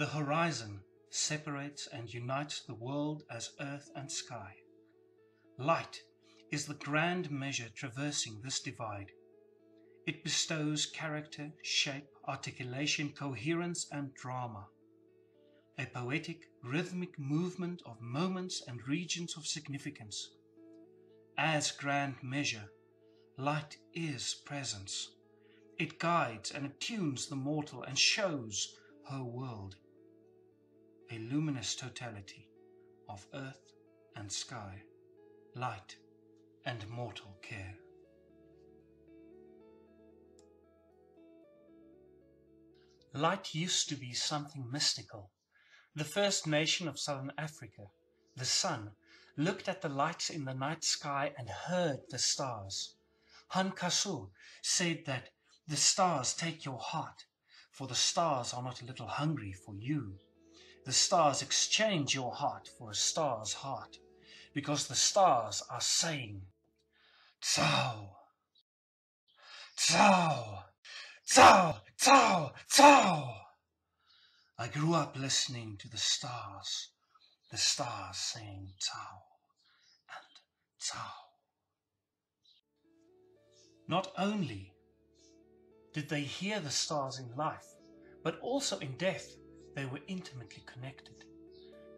The horizon separates and unites the world as earth and sky. Light is the grand measure traversing this divide. It bestows character, shape, articulation, coherence, and drama. A poetic, rhythmic movement of moments and regions of significance. As grand measure, light is presence. It guides and attunes the mortal and shows her world. A luminous totality of earth and sky, light and mortal care. Light used to be something mystical. The first nation of southern Africa, the San, looked at the lights in the night sky and heard the stars. Han Kasu said that the stars take your heart, for the stars are not a little hungry for you. The stars exchange your heart for a star's heart, because the stars are saying, Tsau, Tsau, Tsau, Tsau, Tsau. I grew up listening to the stars, the stars saying Tsau and Tsau. Not only did they hear the stars in life, but also in death they were intimately connected.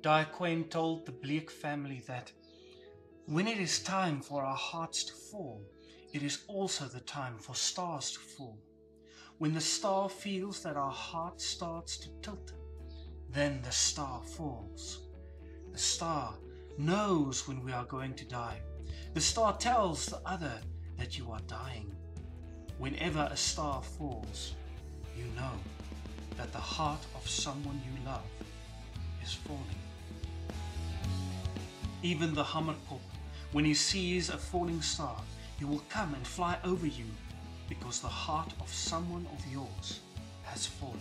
Diä!kwain told the Bleek family that when it is time for our hearts to fall, it is also the time for stars to fall. When the star feels that our heart starts to tilt, then the star falls. The star knows when we are going to die. The star tells the other that you are dying. Whenever a star falls, you know that the heart of someone you love is falling. Even the Hammerkop, when he sees a falling star, he will come and fly over you because the heart of someone of yours has fallen.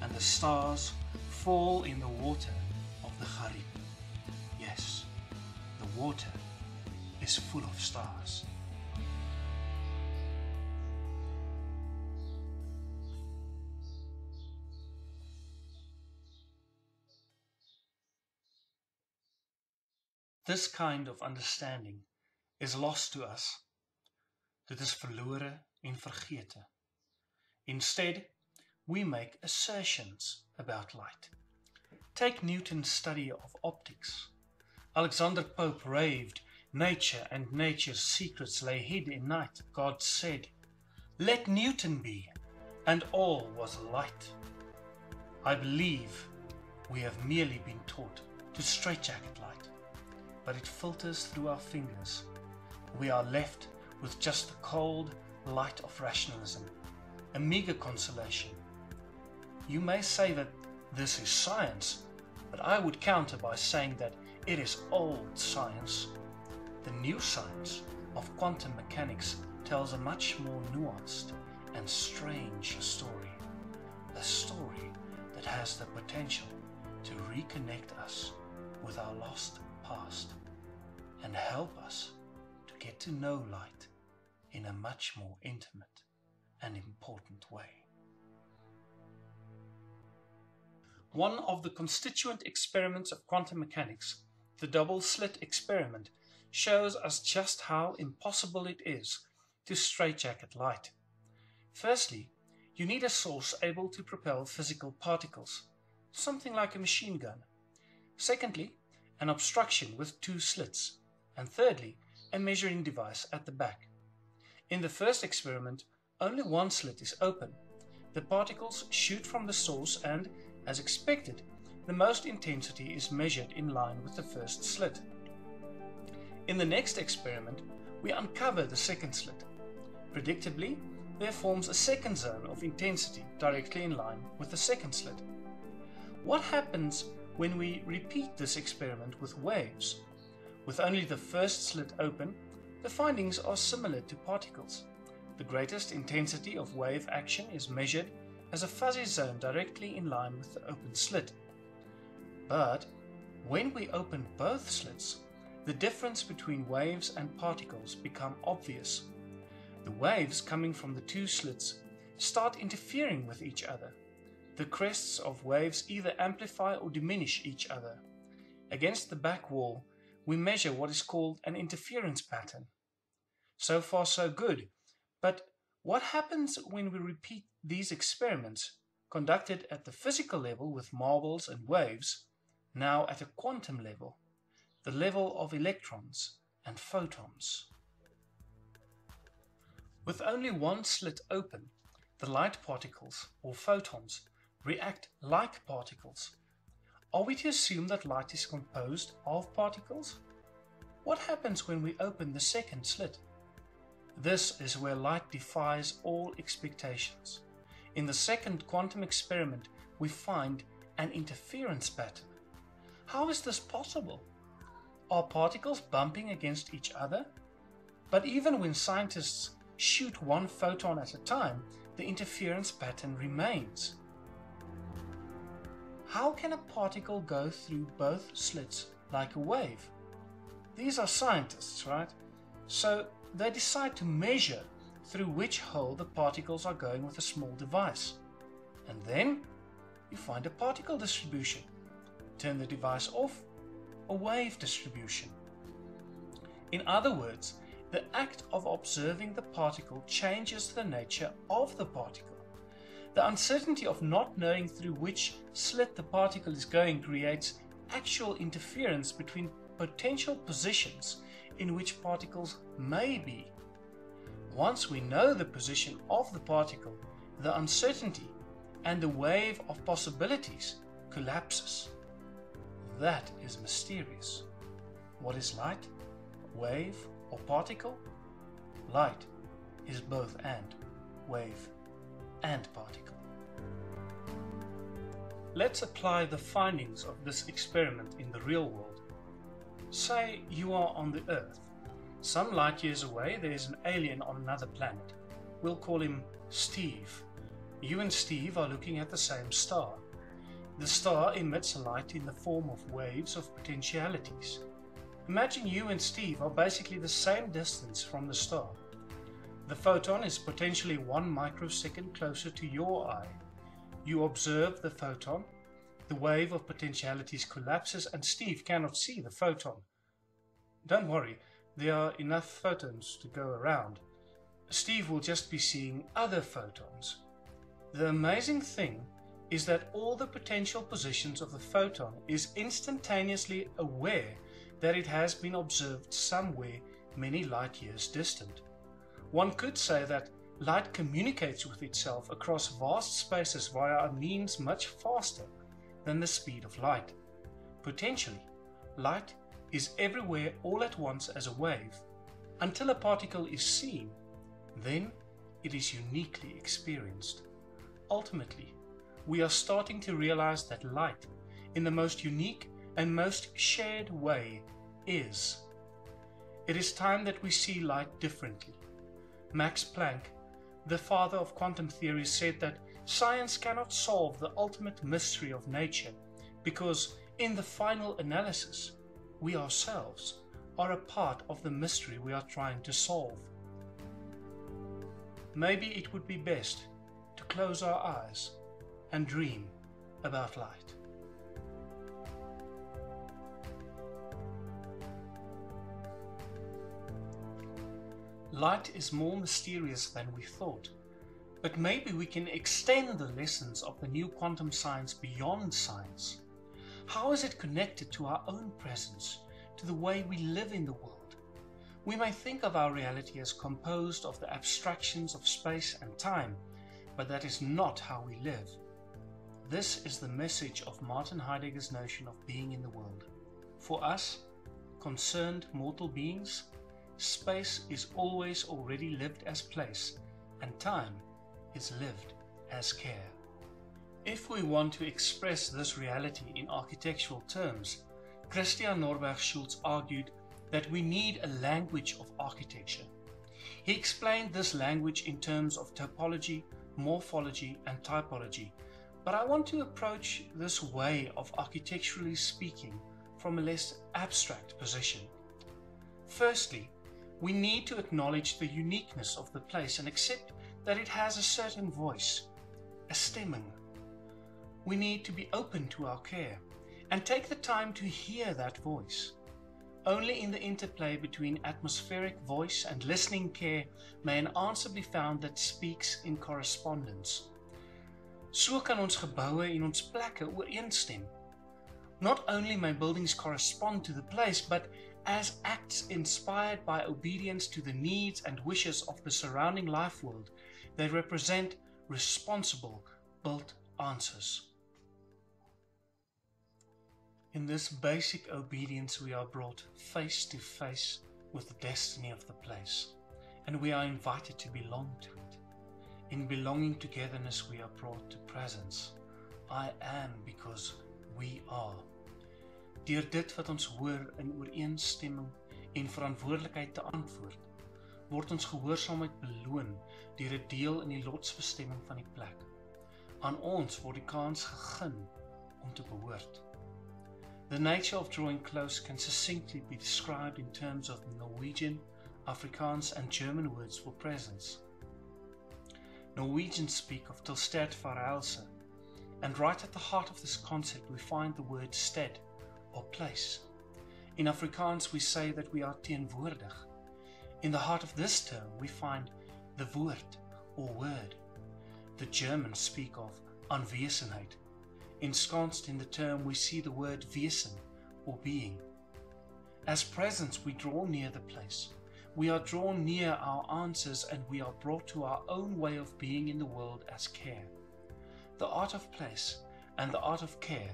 And the stars fall in the water of the Harib. Yes, the water is full of stars. This kind of understanding is lost to us. Dit is verlore en vergete. Instead, we make assertions about light. Take Newton's study of optics. Alexander Pope raved, Nature and nature's secrets lay hid in night. God said, Let Newton be, and all was light. I believe we have merely been taught to straitjacket light, but it filters through our fingers. We are left with just the cold light of rationalism, a meager consolation. You may say that this is science, but I would counter by saying that it is old science. The new science of quantum mechanics tells a much more nuanced and strange story. A story that has the potential to reconnect us with our lost past and help us to get to know light in a much more intimate and important way. One of the constituent experiments of quantum mechanics, the double slit experiment, shows us just how impossible it is to straitjacket light. Firstly, you need a source able to propel physical particles, something like a machine gun. Secondly, an obstruction with two slits. And thirdly, a measuring device at the back. In the first experiment, only one slit is open. The particles shoot from the source and, as expected, the most intensity is measured in line with the first slit. In the next experiment, we uncover the second slit. Predictably, there forms a second zone of intensity directly in line with the second slit. What happens when we repeat this experiment with waves? With only the first slit open, the findings are similar to particles. The greatest intensity of wave action is measured as a fuzzy zone directly in line with the open slit. But when we open both slits, the difference between waves and particles become obvious. The waves coming from the two slits start interfering with each other. The crests of waves either amplify or diminish each other. Against the back wall, we measure what is called an interference pattern. So far so good, but what happens when we repeat these experiments conducted at the physical level with marbles and waves, now at a quantum level, the level of electrons and photons. With only one slit open, the light particles, or photons, react like particles. Are we to assume that light is composed of particles? What happens when we open the second slit? This is where light defies all expectations. In the second quantum experiment, we find an interference pattern. How is this possible? Are particles bumping against each other? But even when scientists shoot one photon at a time, the interference pattern remains. How can a particle go through both slits like a wave? These are scientists, right? So they decide to measure through which hole the particles are going with a small device. And then you find a particle distribution. Turn the device off, a wave distribution. In other words, the act of observing the particle changes the nature of the particle. The uncertainty of not knowing through which slit the particle is going creates actual interference between potential positions in which particles may be once we know the position of the particle, the uncertainty and the wave of possibilities collapses. That is mysterious. What is light? Wave or particle? Light is both and, wave and particle. Let's apply the findings of this experiment in the real world. Say you are on the Earth some light years away, there is an alien on another planet. We'll call him Steve. You and Steve are looking at the same star. The star emits light in the form of waves of potentialities. Imagine you and Steve are basically the same distance from the star. The photon is potentially one microsecond closer to your eye. You observe the photon, the wave of potentialities collapses, and Steve cannot see the photon. Don't worry, there are enough photons to go around. Steve will just be seeing other photons. The amazing thing is that all the potential positions of the photon is instantaneously aware that it has been observed somewhere many light years distant. One could say that light communicates with itself across vast spaces via a means much faster than the speed of light. Potentially, light is everywhere all at once as a wave. Until a particle is seen, then it is uniquely experienced. Ultimately, we are starting to realize that light, in the most unique and most shared way, is. It is time that we see light differently. Max Planck, the father of quantum theory, said that science cannot solve the ultimate mystery of nature because, in the final analysis, we ourselves are a part of the mystery we are trying to solve. Maybe it would be best to close our eyes and dream about light. Light is more mysterious than we thought, but maybe we can extend the lessons of the new quantum science beyond science how is it connected to our own presence, to the way we live in the world? We may think of our reality as composed of the abstractions of space and time, but that is not how we live. This is the message of Martin Heidegger's notion of being in the world. For us, concerned mortal beings, space is always already lived as place, and time is lived as care. If we want to express this reality in architectural terms, Christian Norberg Schulz argued that we need a language of architecture. He explained this language in terms of topology, morphology, and typology, but I want to approach this way of architecturally speaking from a less abstract position. Firstly, we need to acknowledge the uniqueness of the place and accept that it has a certain voice, a stemming. We need to be open to our care and take the time to hear that voice. Only in the interplay between atmospheric voice and listening care may an answer be found that speaks in correspondence. So kan ons geboue en ons plekke ooreenstem. Not only may buildings correspond to the place, but as acts inspired by obedience to the needs and wishes of the surrounding life world, they represent responsible built answers. In this basic obedience, we are brought face to face with the destiny of the place, and we are invited to belong to it. In belonging togetherness, we are brought to presence. I am because we are. Deur dit wat ons hoor in ooreenstemming en verantwoordelikheid te antwoord, word ons gehoorsaamheid beloon deur 'n deel in die lotsbestemming van die plek. Aan ons word die kans gegee om te behoort. The nature of drawing close can succinctly be described in terms of Norwegian, Afrikaans, and German words for presence. Norwegians speak of Tilstedeværelse, and right at the heart of this concept we find the word sted, or place. In Afrikaans we say that we are teenwoordig. In the heart of this term we find the woord, or word. The Germans speak of Anwesenheit, Ensconced in the term, we see the word wesen, or being. As presence, we draw near the place. We are drawn near our answers and we are brought to our own way of being in the world as care. The art of place and the art of care,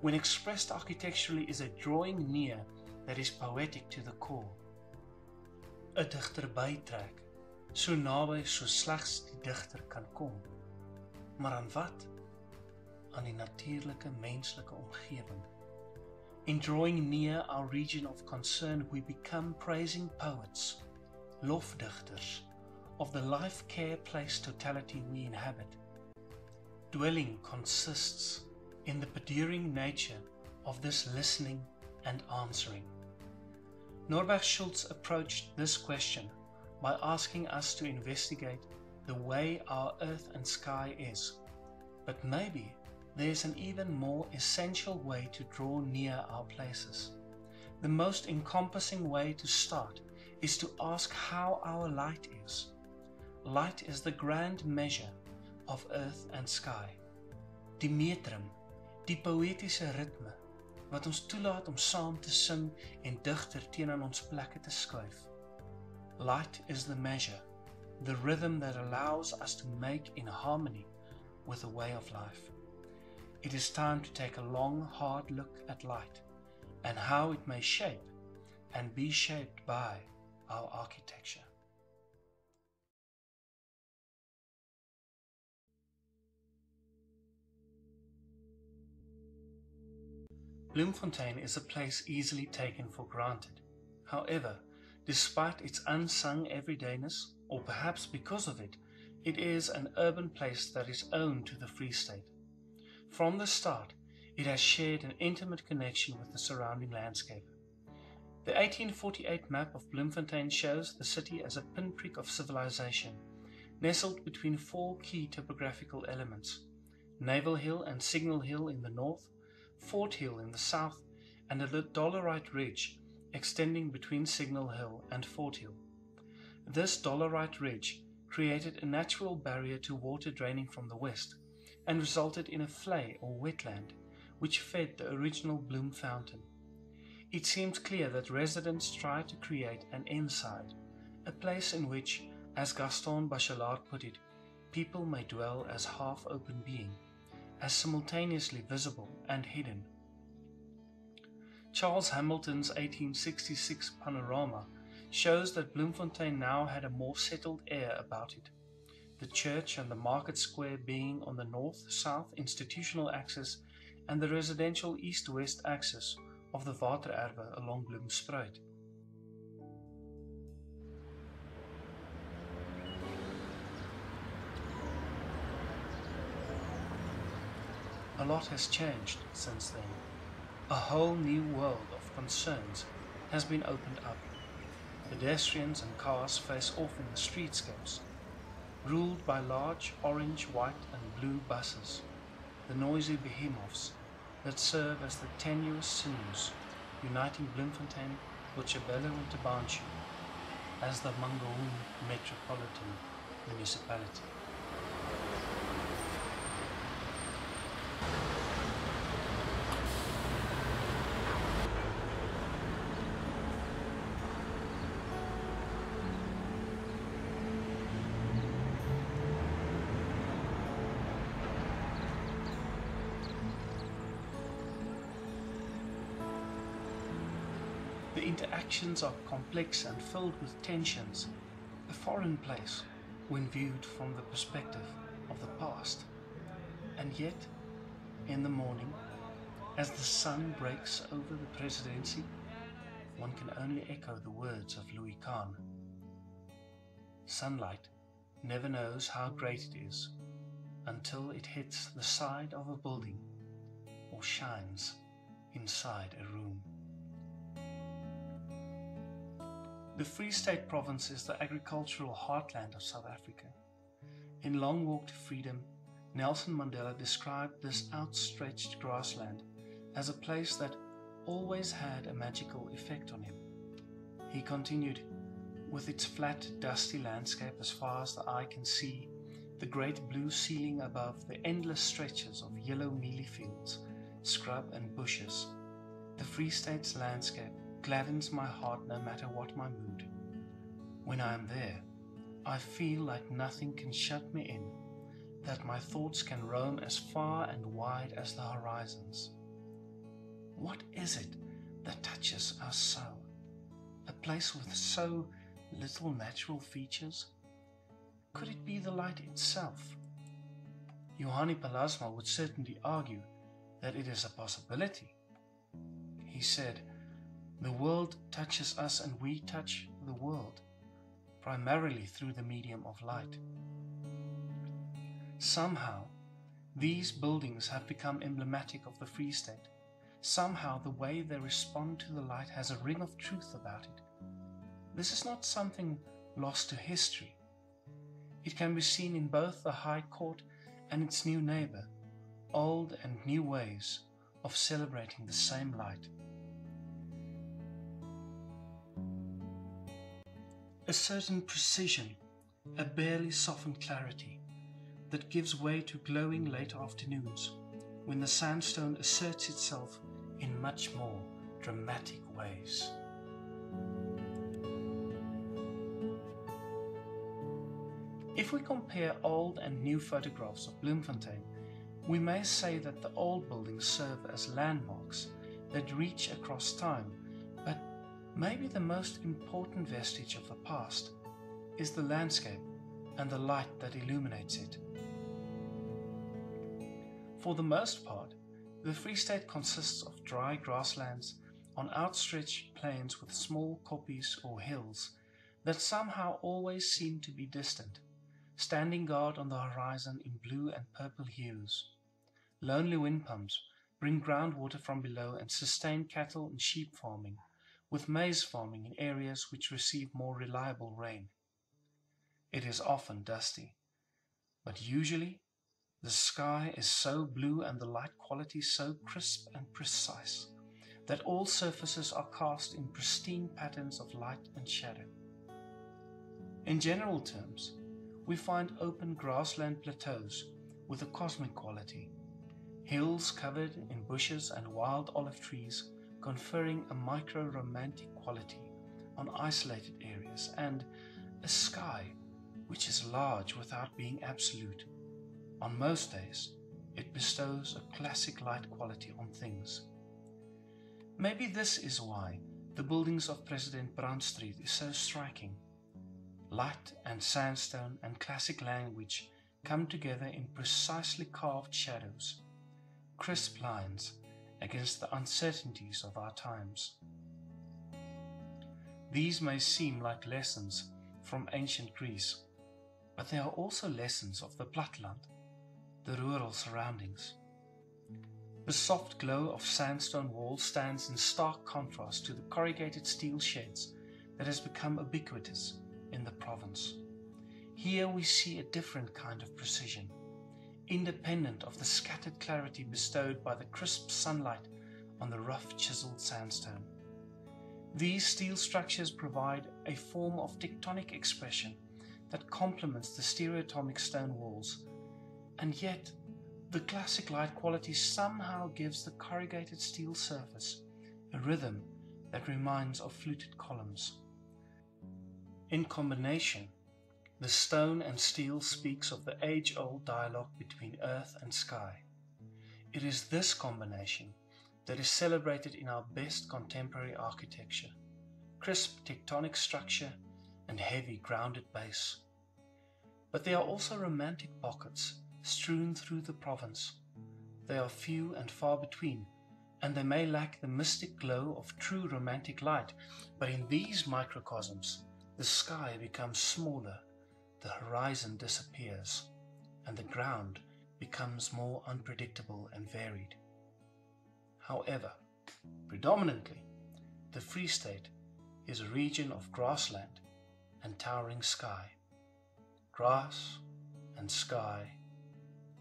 when expressed architecturally, is a drawing near that is poetic to the core. 'n Digter bytrek, so naby so slegs die digter kan kom. Maar aan wat? aan die natuurlike menslike omgewing. In drawing near our region of concern, we become praising poets, lofdigters of the life care place totality we inhabit. Dwelling consists in the bedering nature of this listening and answering. Norberg Schulz approached this question by asking us to investigate the way our earth and sky is, but maybe there's an even more essential way to draw near our places. The most encompassing way to start is to ask how our light is. Light is the grand measure of earth and sky. Die metrum, die poëtiese ritme wat ons toelaat om saam te sing en digter teenoor ons plekke te skuif. Light is the measure, the rhythm that allows us to make in harmony with the way of life. It is time to take a long, hard look at light and how it may shape and be shaped by our architecture. Bloemfontein is a place easily taken for granted. However, despite its unsung everydayness, or perhaps because of it, it is an urban place that is owned to the Free State. From the start, it has shared an intimate connection with the surrounding landscape. The 1848 map of Bloemfontein shows the city as a pinprick of civilization, nestled between four key topographical elements Naval Hill and Signal Hill in the north, Fort Hill in the south, and a dolerite ridge extending between Signal Hill and Fort Hill. This dolerite ridge created a natural barrier to water draining from the west and resulted in a vlei or wetland which fed the original Bloem fountain. It seems clear that residents tried to create an inside, a place in which, as Gaston Bachelard put it, people may dwell as half-open being, as simultaneously visible and hidden. Charles Hamilton's 1866 panorama shows that Bloemfontein now had a more settled air about it the church and the market square being on the north-south institutional axis and the residential east-west axis of the Watererwe along Bloemspruit. A lot has changed since then. A whole new world of concerns has been opened up. pedestrians and cars face off in the streetscapes, ruled by large orange, white, and blue buses, the noisy behemoths that serve as the tenuous sinews uniting Bloemfontein, Botshabelo, and Thaba Nchu as the Mangaung Metropolitan Municipality. Interactions are complex and filled with tensions, a foreign place when viewed from the perspective of the past. And yet, in the morning, as the sun breaks over the presidency, one can only echo the words of Louis Kahn. Sunlight never knows how great it is until it hits the side of a building or shines inside a room. The Free State province is the agricultural heartland of South Africa. In Long Walk to Freedom, Nelson Mandela described this outstretched grassland as a place that always had a magical effect on him. He continued, with its flat, dusty landscape as far as the eye can see, the great blue ceiling above the endless stretches of yellow mealie fields, scrub and bushes, the Free State's landscape gladdens my heart no matter what my mood. When I am there, I feel like nothing can shut me in, that my thoughts can roam as far and wide as the horizons. What is it that touches our soul? A place with so little natural features? Could it be the light itself? Juhani Pallasmaa would certainly argue that it is a possibility. He said, the world touches us and we touch the world, primarily through the medium of light. Somehow, these buildings have become emblematic of the Free State. Somehow, the way they respond to the light has a ring of truth about it. This is not something lost to history. It can be seen in both the High Court and its new neighbor, old and new ways of celebrating the same light. A certain precision, a barely softened clarity that gives way to glowing late afternoons when the sandstone asserts itself in much more dramatic ways. If we compare old and new photographs of Bloemfontein, we may say that the old buildings serve as landmarks that reach across time Maybe the most important vestige of the past is the landscape and the light that illuminates it. For the most part, the Free State consists of dry grasslands on outstretched plains with small koppies or hills that somehow always seem to be distant, standing guard on the horizon in blue and purple hues. Lonely wind pumps bring groundwater from below and sustain cattle and sheep farming with maize farming in areas which receive more reliable rain. It is often dusty, but usually the sky is so blue and the light quality so crisp and precise that all surfaces are cast in pristine patterns of light and shadow. In general terms, we find open grassland plateaus with a cosmic quality, hills covered in bushes and wild olive trees conferring a micro-romantic quality on isolated areas, and a sky which is large without being absolute. On most days, it bestows a classic light quality on things. Maybe this is why the buildings of President Brand Street is so striking. Light and sandstone and classic language come together in precisely carved shadows, crisp lines against the uncertainties of our times. These may seem like lessons from ancient Greece, but they are also lessons of the Platteland, the rural surroundings. The soft glow of sandstone walls stands in stark contrast to the corrugated steel sheds that has become ubiquitous in the province. Here we see a different kind of precision, independent of the scattered clarity bestowed by the crisp sunlight on the rough chiseled sandstone. These steel structures provide a form of tectonic expression that complements the stereotomic stone walls, and yet the classic light quality somehow gives the corrugated steel surface a rhythm that reminds of fluted columns. In combination, the stone and steel speaks of the age-old dialogue between earth and sky. It is this combination that is celebrated in our best contemporary architecture, crisp tectonic structure and heavy grounded base. But there are also romantic pockets strewn through the province. They are few and far between, and they may lack the mystic glow of true romantic light, but in these microcosms, the sky becomes smaller, the horizon disappears, and the ground becomes more unpredictable and varied. However, predominantly, the Free State is a region of grassland and towering sky. Grass and sky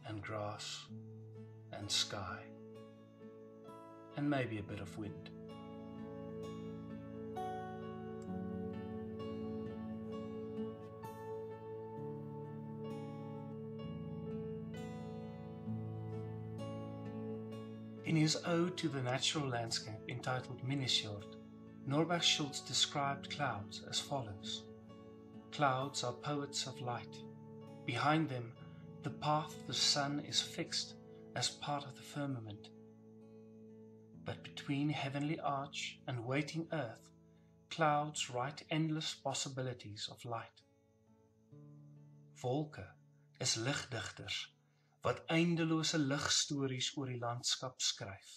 and grass and sky. And maybe a bit of wind. In his ode to the natural landscape entitled Minnesjord, Norberg Schulz described clouds as follows. Clouds are poets of light. Behind them, the path of the sun is fixed as part of the firmament. But between heavenly arch and waiting earth, clouds write endless possibilities of light. Wolke is ligdigters wat eindelose ligstories oor die landskap skryf.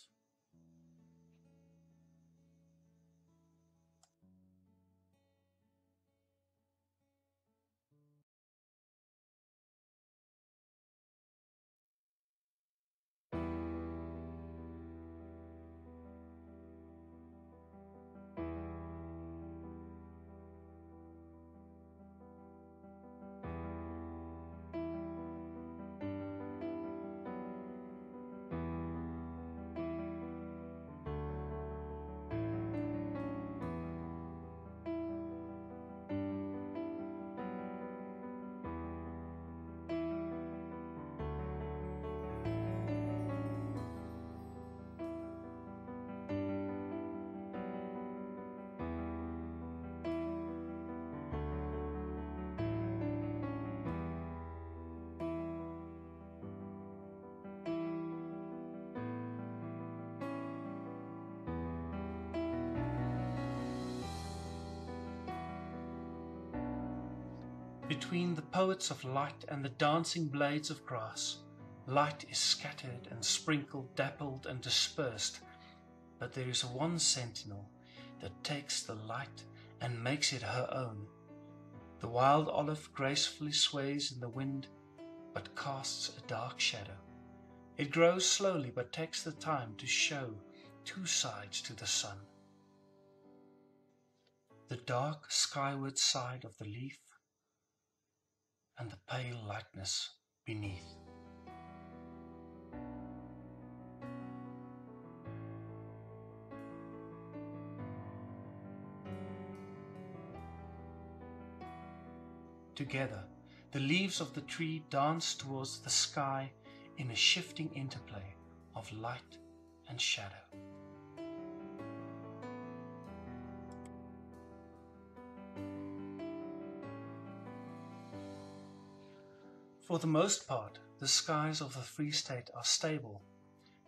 Between the poets of light and the dancing blades of grass, light is scattered and sprinkled, dappled and dispersed, but there is one sentinel that takes the light and makes it her own. The wild olive gracefully sways in the wind, but casts a dark shadow. It grows slowly, but takes the time to show two sides to the sun. The dark skyward side of the leaf and the pale lightness beneath. Together, the leaves of the tree dance towards the sky in a shifting interplay of light and shadow. For the most part, the skies of the Free State are stable,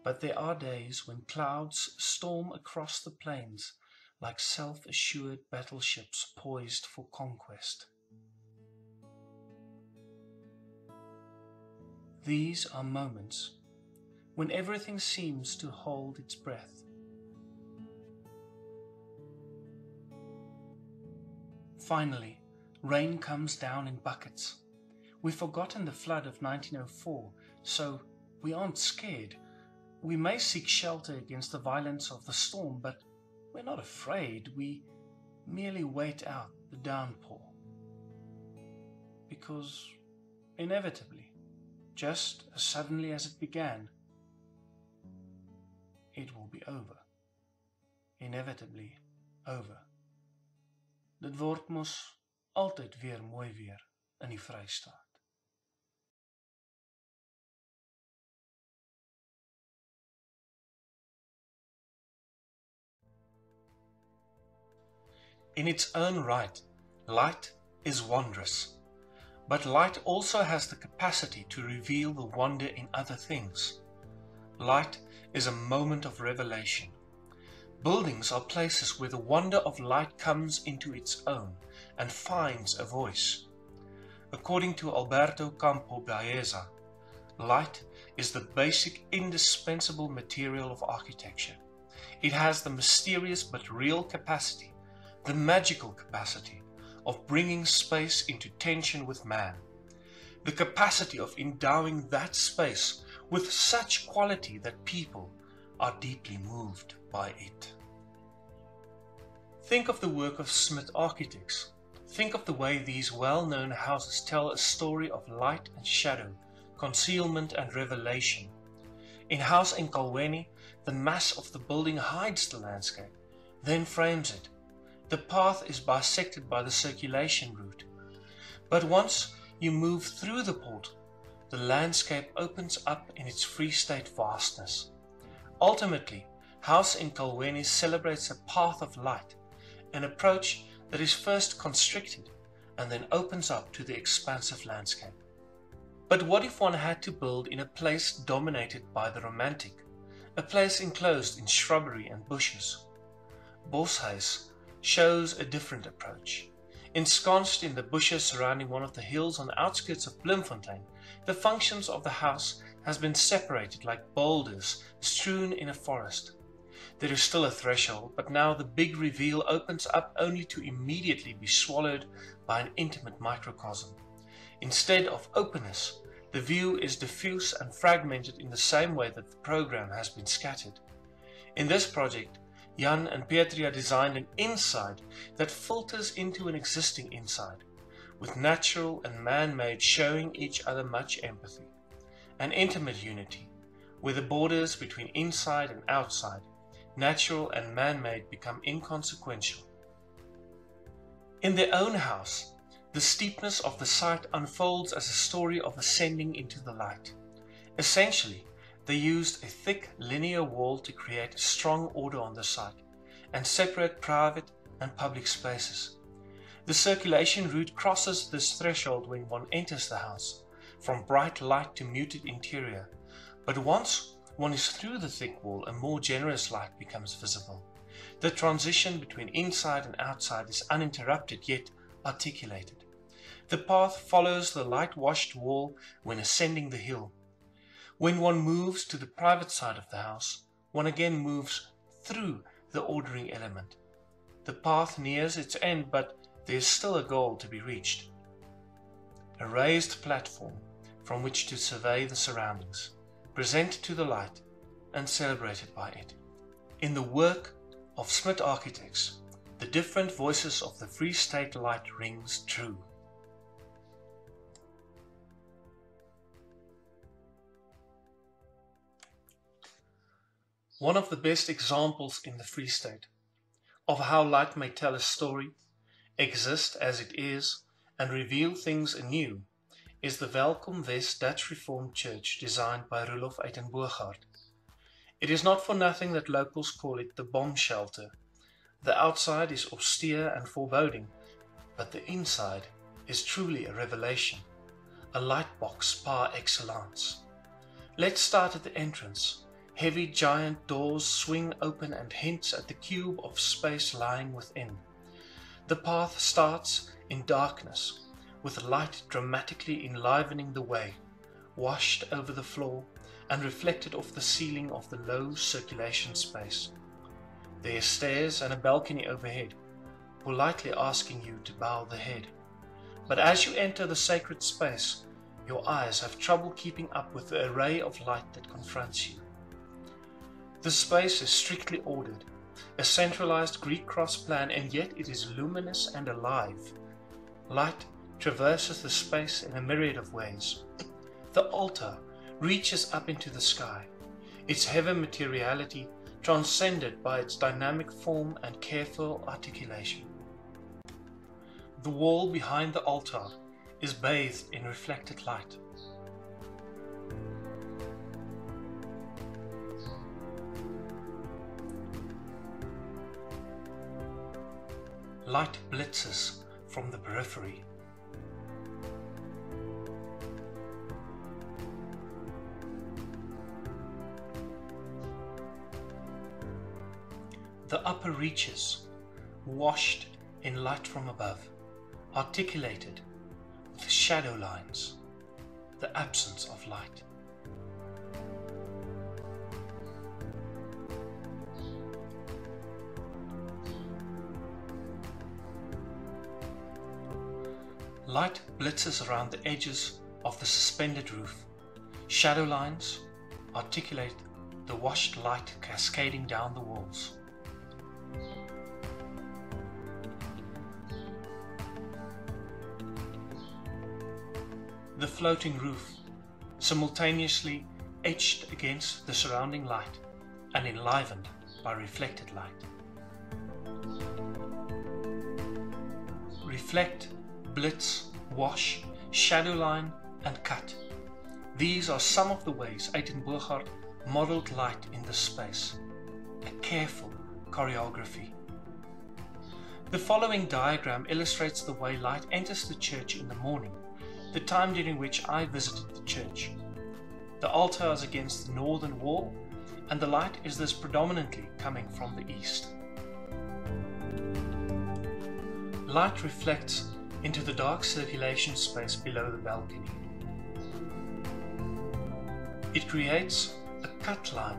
but there are days when clouds storm across the plains like self-assured battleships poised for conquest. These are moments when everything seems to hold its breath. Finally, rain comes down in buckets We've forgotten the flood of 1904, so we aren't scared. We may seek shelter against the violence of the storm, but we're not afraid. We merely wait out the downpour. Because inevitably, just as suddenly as it began, it will be over. Inevitably over. Dit word mos altyd weer mooi weer in die Vrystaat. In its own right, light is wondrous. But light also has the capacity to reveal the wonder in other things. Light is a moment of revelation. Buildings are places where the wonder of light comes into its own and finds a voice. According to Alberto Campo Baeza, light is the basic indispensable material of architecture. It has the mysterious but real capacity the magical capacity of bringing space into tension with man, the capacity of endowing that space with such quality that people are deeply moved by it. Think of the work of Sm!t Architects. Think of the way these well-known houses tell a story of light and shadow, concealment and revelation. In House in Enkalweni, the mass of the building hides the landscape, then frames it, the path is bisected by the circulation route. But once you move through the portal, the landscape opens up in its free state vastness. Ultimately, House in Enkalweni celebrates a path of light, an approach that is first constricted and then opens up to the expansive landscape. But what if one had to build in a place dominated by the romantic, a place enclosed in shrubbery and bushes? Boshuis shows a different approach. Ensconced in the bushes surrounding one of the hills on the outskirts of Bloemfontein, the functions of the house has been separated like boulders strewn in a forest. There is still a threshold, but now the big reveal opens up only to immediately be swallowed by an intimate microcosm. Instead of openness, the view is diffuse and fragmented in the same way that the program has been scattered. In this project, Jan and Petria designed an inside that filters into an existing inside, with natural and man-made showing each other much empathy. An intimate unity, where the borders between inside and outside, natural and man-made become inconsequential. In their own house, the steepness of the site unfolds as a story of ascending into the light. Essentially, they used a thick linear wall to create strong order on the site and separate private and public spaces. The circulation route crosses this threshold when one enters the house, from bright light to muted interior. But once one is through the thick wall, a more generous light becomes visible. The transition between inside and outside is uninterrupted yet articulated. The path follows the light-washed wall when ascending the hill. When one moves to the private side of the house, one again moves through the ordering element. The path nears its end, but there is still a goal to be reached. A raised platform from which to survey the surroundings, presented to the light and celebrated by it. In the work of Sm!t Architects, the different voices of the Free State light rings true. One of the best examples in the Free State of how light may tell a story, exist as it is, and reveal things anew is the Welkom West Dutch Reformed Church designed by Roelof Uytenbogaardt. It is not for nothing that locals call it the bomb shelter. The outside is austere and foreboding, but the inside is truly a revelation, a light box par excellence. Let's start at the entrance Heavy giant doors swing open and hints at the cube of space lying within. The path starts in darkness, with light dramatically enlivening the way, washed over the floor and reflected off the ceiling of the low circulation space. There are stairs and a balcony overhead, politely asking you to bow the head. But as you enter the sacred space, your eyes have trouble keeping up with the array of light that confronts you. The space is strictly ordered, a centralized Greek cross plan, and yet it is luminous and alive. Light traverses the space in a myriad of ways. The altar reaches up into the sky, its heavy materiality transcended by its dynamic form and careful articulation. The wall behind the altar is bathed in reflected light. Light blitzes from the periphery. The upper reaches, washed in light from above, articulated with shadow lines, the absence of light. Light blitzes around the edges of the suspended roof. Shadow lines articulate the washed light cascading down the walls. The floating roof, simultaneously etched against the surrounding light and enlivened by reflected light. Reflect blitz, wash, shadow line, and cut. These are some of the ways Uytenbogaardt modeled light in the space. A careful choreography. The following diagram illustrates the way light enters the church in the morning, the time during which I visited the church. The altar is against the northern wall, and the light is thus predominantly coming from the east. Light reflects into the dark circulation space below the balcony. It creates a cut line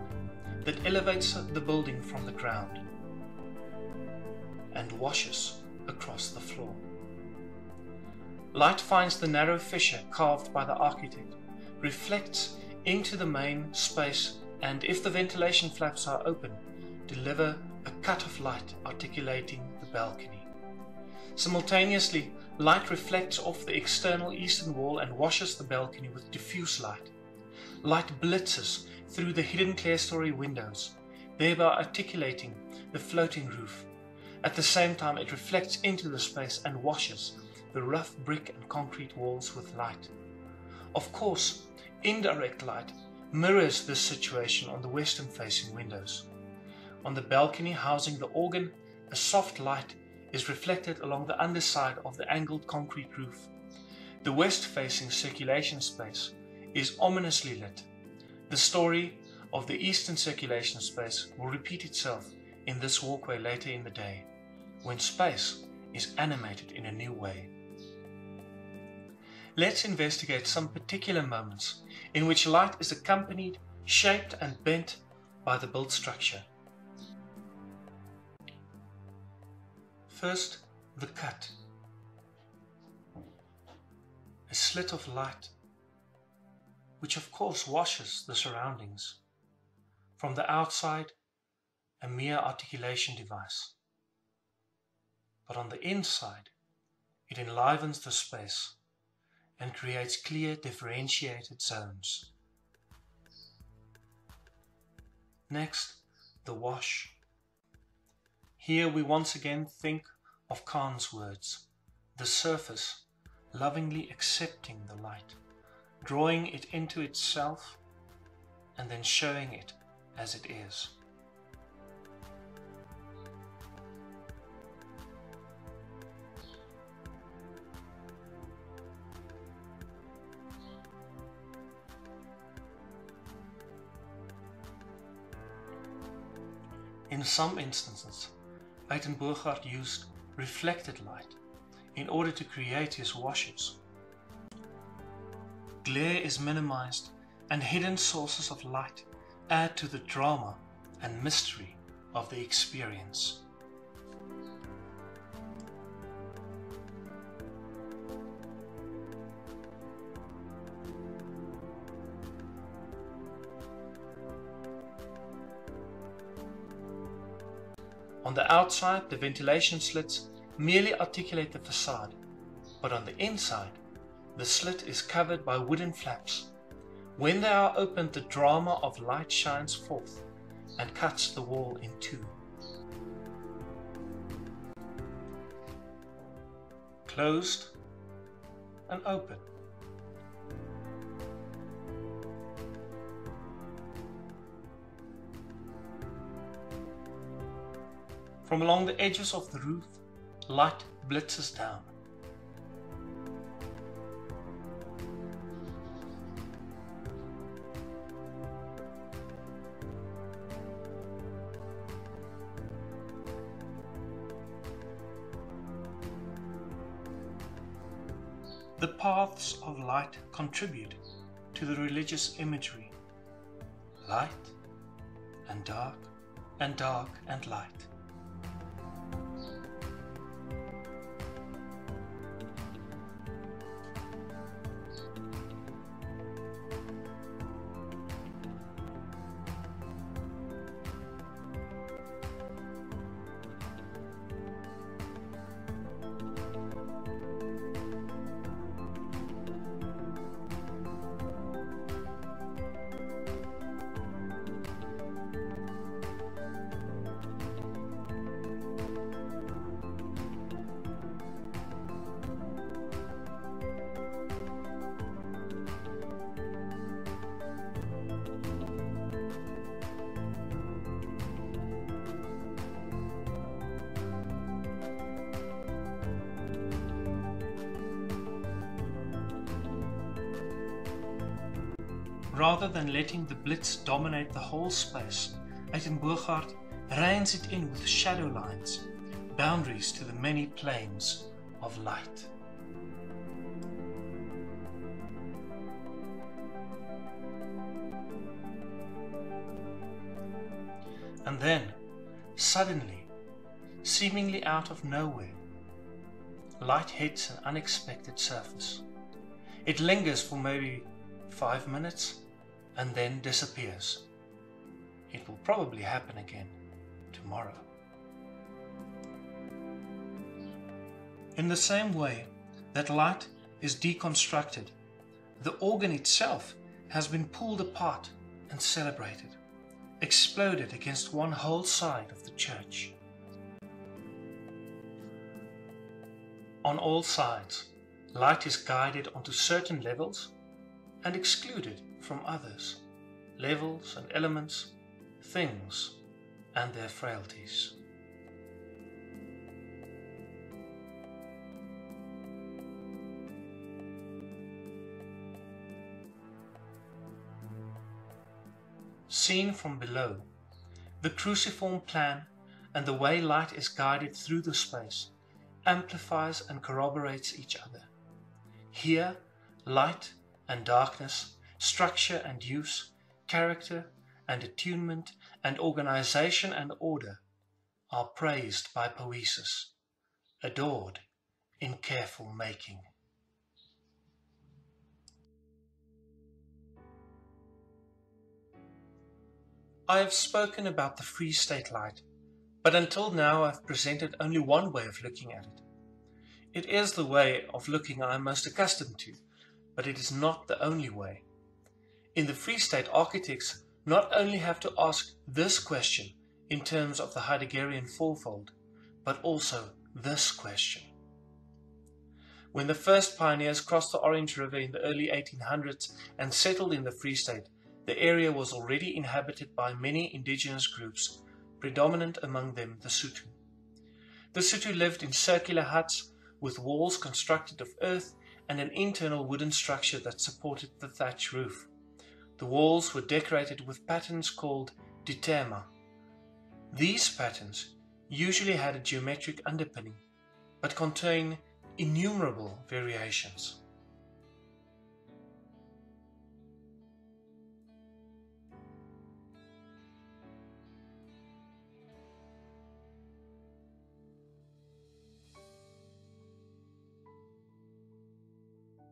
that elevates the building from the ground and washes across the floor. Light finds the narrow fissure carved by the architect, reflects into the main space and if the ventilation flaps are open, deliver a cut of light articulating the balcony. Simultaneously, Light reflects off the external eastern wall and washes the balcony with diffuse light. Light blitzes through the hidden clerestory windows, thereby articulating the floating roof. At the same time, it reflects into the space and washes the rough brick and concrete walls with light. Of course, indirect light mirrors this situation on the western facing windows. On the balcony housing the organ, a soft light is reflected along the underside of the angled concrete roof. The west-facing circulation space is ominously lit. The story of the eastern circulation space will repeat itself in this walkway later in the day, when space is animated in a new way. Let's investigate some particular moments in which light is accompanied, shaped and bent by the built structure. First, the cut. A slit of light, which of course washes the surroundings. From the outside, a mere articulation device. But on the inside, it enlivens the space and creates clear differentiated zones. Next, the wash. Here we once again think of Kahn's words, the surface lovingly accepting the light, drawing it into itself, and then showing it as it is. In some instances, Uytenbogaardt used reflected light in order to create his washes. Glare is minimized and hidden sources of light add to the drama and mystery of the experience. Outside, the ventilation slits merely articulate the facade, but on the inside, the slit is covered by wooden flaps. When they are opened, the drama of light shines forth and cuts the wall in two. Closed and open. From along the edges of the roof, light blitzes down. The paths of light contribute to the religious imagery. Light and dark and dark and light. Space, Uytenbogaardt reins it in with shadow lines, boundaries to the many planes of light. And then, suddenly, seemingly out of nowhere, light hits an unexpected surface. It lingers for maybe five minutes and then disappears. It will probably happen again tomorrow. In the same way that light is deconstructed, the organ itself has been pulled apart and celebrated, exploded against one whole side of the church. On all sides, light is guided onto certain levels and excluded from others, levels and elements, things and their frailties. Seen from below, the cruciform plan and the way light is guided through the space amplifies and corroborates each other. Here, light and darkness, structure and use, character and attunement, and organization and order are praised by poesis, adored in careful making. I have spoken about the Free State light, but until now I've presented only one way of looking at it. It is the way of looking I am most accustomed to, but it is not the only way. In the Free State, architects not only have to ask this question in terms of the Heideggerian fourfold, but also this question. When the first pioneers crossed the Orange River in the early 1800s and settled in the Free State, the area was already inhabited by many indigenous groups, predominant among them the Sotho. The Sotho lived in circular huts with walls constructed of earth and an internal wooden structure that supported the thatch roof. The walls were decorated with patterns called ditema. These patterns usually had a geometric underpinning, but contain innumerable variations.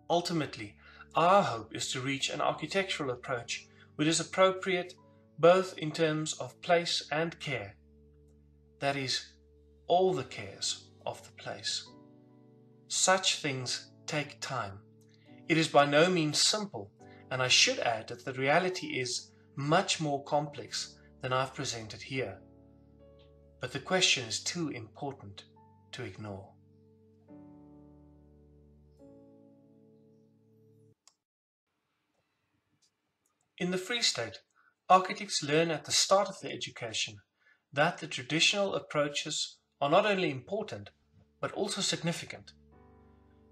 Ultimately, our hope is to reach an architectural approach which is appropriate both in terms of place and care. that is, all the cares of the place. Such things take time. It is by no means simple, and I should add that the reality is much more complex than I've presented here. But the question is too important to ignore. In the Free State, architects learn at the start of their education that the traditional approaches are not only important, but also significant.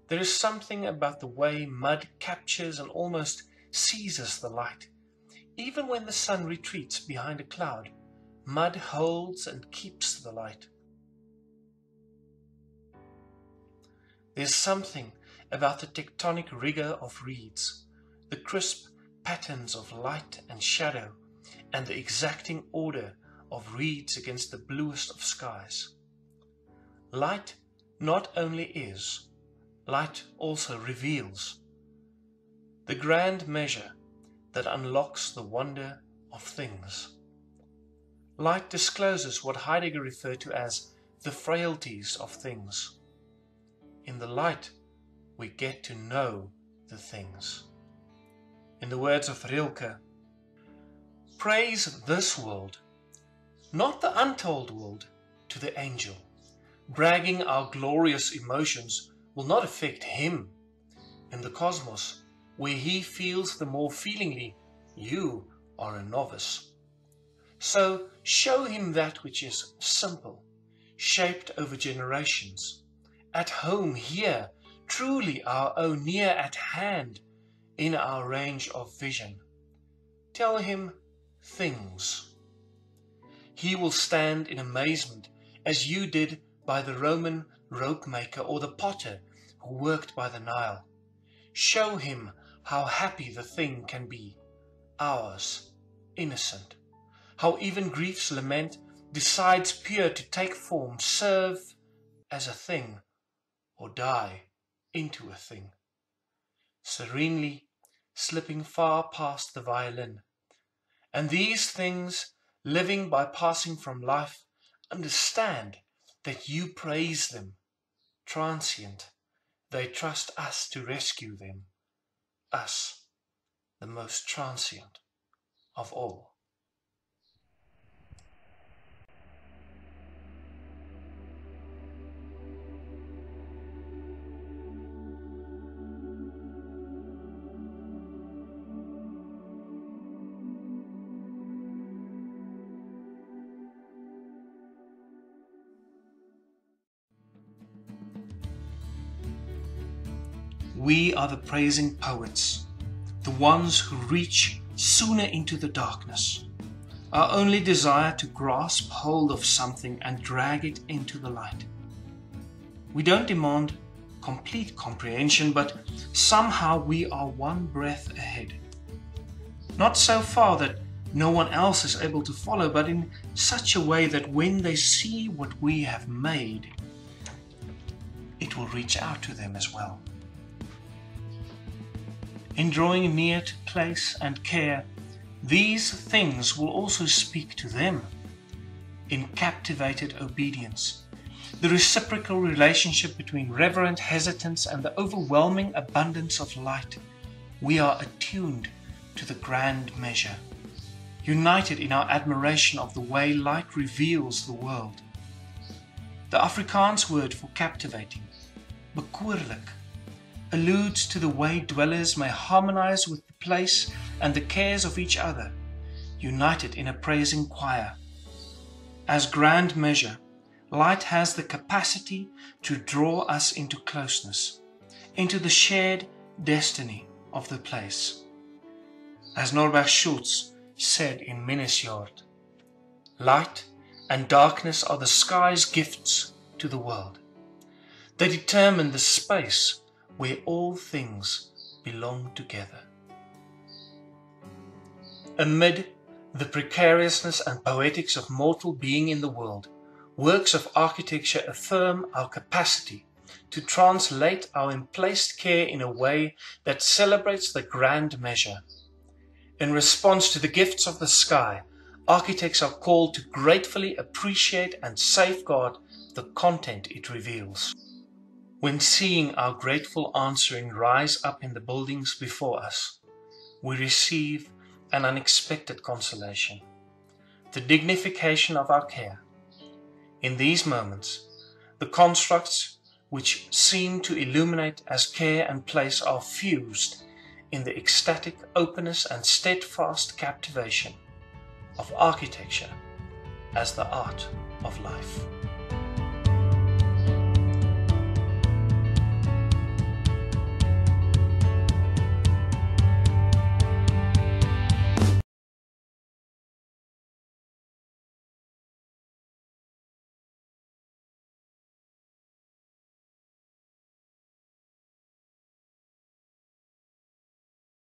There is something about the way mud captures and almost seizes the light. Even when the sun retreats behind a cloud, mud holds and keeps the light. There's something about the tectonic rigor of reeds, the crisp patterns of light and shadow, and the exacting order of reeds against the bluest of skies. Light not only is, light also reveals the grand measure that unlocks the wonder of things. Light discloses what Heidegger referred to as the frailties of things. In the light, we get to know the things. In the words of Rilke, praise this world, not the untold world, to the angel. Bragging our glorious emotions will not affect him. In the cosmos, where he feels the more feelingly, you are a novice. So show him that which is simple, shaped over generations, at home here, truly our own near at hand, in our range of vision. Tell him things. He will stand in amazement as you did by the Roman rope maker or the potter who worked by the Nile. Show him how happy the thing can be, ours, innocent. How even grief's lament decides pure to take form, serve as a thing, or die into a thing. Serenely slipping far past the violin. And these things, living by passing from life, understand that you praise them. Transient, they trust us to rescue them. Us, the most transient of all. We are the praising poets, the ones who reach sooner into the darkness. Our only desire to grasp hold of something and drag it into the light. We don't demand complete comprehension, but somehow we are one breath ahead. Not so far that no one else is able to follow, but in such a way that when they see what we have made, it will reach out to them as well in drawing near to place and care, these things will also speak to them in captivated obedience. The reciprocal relationship between reverent hesitance and the overwhelming abundance of light. We are attuned to the grand measure, united in our admiration of the way light reveals the world. The Afrikaans word for captivating, bekoorlik, alludes to the way dwellers may harmonize with the place and the cares of each other, united in a praising choir. As grand measure, light has the capacity to draw us into closeness, into the shared destiny of the place. As Norberg Schulz said in Minnesjord, light and darkness are the sky's gifts to the world. They determine the space where all things belong together. Amid the precariousness and poetics of mortal being in the world, works of architecture affirm our capacity to translate our emplaced care in a way that celebrates the grand measure. In response to the gifts of the sky, architects are called to gratefully appreciate and safeguard the content it reveals. When seeing our grateful answering rise up in the buildings before us, we receive an unexpected consolation, the dignification of our care. In these moments, the constructs which seem to illuminate as care and place are fused in the ecstatic openness and steadfast captivation of architecture as the art of life.